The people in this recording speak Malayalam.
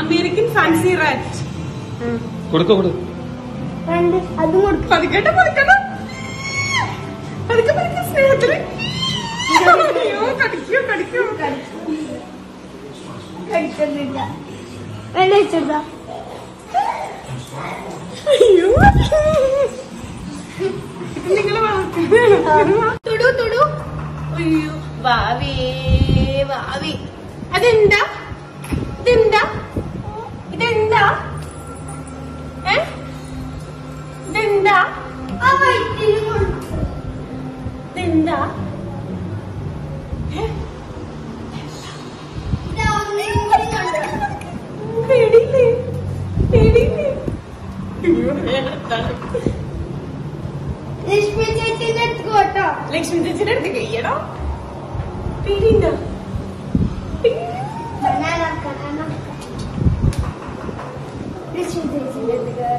അമേരിക്കൻ ഫാൻസി റാറ്റ് കൊടുക്കോ കൊടു അതും കൊടുക്കും. പതുക്കട്ടെ പതുക്കട്ടെ പതുക്കെ പതുക്കെ സ്നേഹത്തിന് അയ്യോ കടിക്കോ കടിക്കോ. അയ്യോ. ഇത് നിങ്ങളെ വളർത്തുന്ന തുടു തുടു. അയ്യോ വാവേ വാവി. അതെന്താ? ഇതെന്താ? ഇതെന്താ? ഇതെന്താ? ഇതെന്താ? പേടിയില്ലേ? പേടിയില്ലേ. ലക്ഷ്മി ചേച്ചിന്റെ അടുത്ത് കേട്ടോ? ലക്ഷ്മി ചേച്ചിന്റെ അടുത്ത് കഴിയണോ പേടിയുണ്ടോ? şey değil.